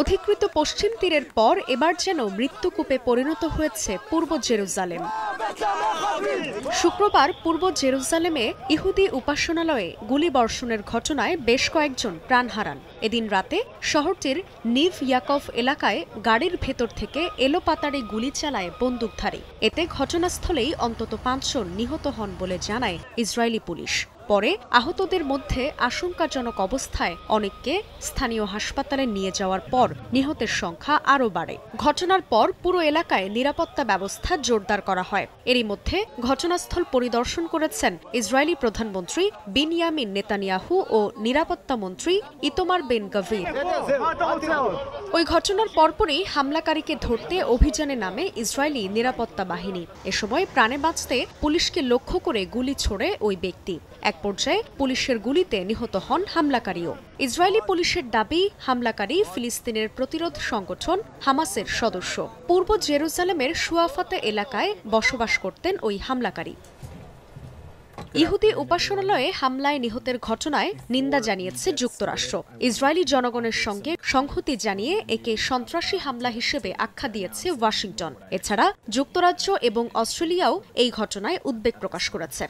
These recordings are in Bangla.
অধিকৃত পশ্চিম তীরের পর এবার যেন মৃত্যুকূপে পরিণত হয়েছে পূর্ব জেরুজালেম। শুক্রবার পূর্ব জেরুজালেমে ইহুদি উপাসনালয়ে গুলিবর্ষণের ঘটনায় বেশ কয়েকজন প্রাণ হারান। এদিন রাতে শহরটির নিভ ইয়াকফ এলাকায় গাড়ির ভেতর থেকে এলোপাতাড়ি গুলি চালায় বন্দুকধারী। এতে ঘটনাস্থলেই অন্তত পাঁচজন নিহত হন বলে জানায় ইসরায়েলি পুলিশ। পরে আহতদের মধ্যে আশঙ্কাজনক অবস্থায় অনেককে স্থানীয় হাসপাতালে নিয়ে যাওয়ার পর নিহতের সংখ্যা আরও বাড়ে। ঘটনার পর পুরো এলাকায় নিরাপত্তা ব্যবস্থা জোরদার করা হয়। এরই মধ্যে ঘটনাস্থল পরিদর্শন করেছেন ইসরায়েলি প্রধানমন্ত্রী বিনয়ামিন নেতানিয়াহু ও নিরাপত্তা মন্ত্রী ইতোমার বেন গভীর ওই ঘটনার পরপরই হামলাকারীকে ধরতে অভিযানে নামে ইসরায়েলি নিরাপত্তা বাহিনী। এ সময় প্রাণে বাঁচতে পুলিশকে লক্ষ্য করে গুলি ছোড়ে ওই ব্যক্তি। এক পর্যায়ে পুলিশের গুলিতে নিহত হন হামলাকারীও। ইসরায়েলি পুলিশের দাবি, হামলাকারী ফিলিস্তিনের প্রতিরোধ সংগঠন হামাসের সদস্য। পূর্ব জেরুজালেমের সুয়াফাতে এলাকায় বসবাস করতেন ওই হামলাকারী। ইহুদি উপাসনালয়ে হামলায় নিহতের ঘটনায় নিন্দা জানিয়েছে যুক্তরাষ্ট্র। ইসরায়েলি জনগণের সঙ্গে সংহতি জানিয়ে একে সন্ত্রাসী হামলা হিসেবে আখ্যা দিয়েছে ওয়াশিংটন। এছাড়া যুক্তরাজ্য এবং অস্ট্রেলিয়াও এই ঘটনায় উদ্বেগ প্রকাশ করেছে।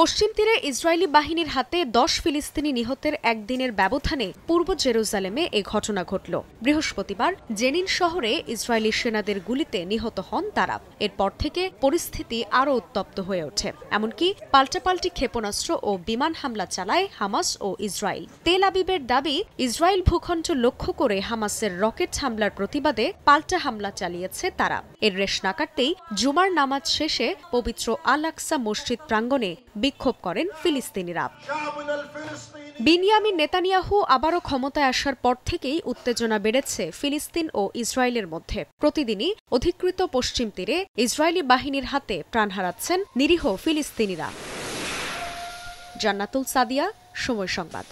পশ্চিম তীরে ইসরায়েলি বাহিনীর হাতে দশ ফিলিস্তিনি নিহতের একদিনের ব্যবধানে পূর্ব জেরুজালেমে এ ঘটনা ঘটল। বৃহস্পতিবার জেনিন শহরে ইসরায়েলি সেনাদের গুলিতে নিহত হন তারা। এরপর থেকে পরিস্থিতি আরও উত্তপ্ত হয়ে ওঠে। এমনকি পাল্টাপাল্টি ক্ষেপণাস্ত্র ও বিমান হামলা চালায় হামাস ও ইসরায়েল। তেল আবিবের দাবি, ইসরায়েল ভূখণ্ড লক্ষ্য করে হামাসের রকেট হামলার প্রতিবাদে পাল্টা হামলা চালিয়েছে তারা। এর রেশ না কাটতেই জুমার নামাজ শেষে পবিত্র আল আকসা মসজিদ প্রাঙ্গণে বিক্ষোভ করেন ফিলিস্তিনিরা। বিনিয়ামিন নেতানিয়াহু আবারও ক্ষমতায় আসার পর থেকেই উত্তেজনা বেড়েছে ফিলিস্তিন ও ইসরায়েলের মধ্যে। প্রতিদিনই অধিকৃত পশ্চিম তীরে ইসরায়েলি বাহিনীর হাতে প্রাণ হারাচ্ছেন নিরীহ ফিলিস্তিনিরা। জান্নাতুল সাদিয়া সময় সংবাদ।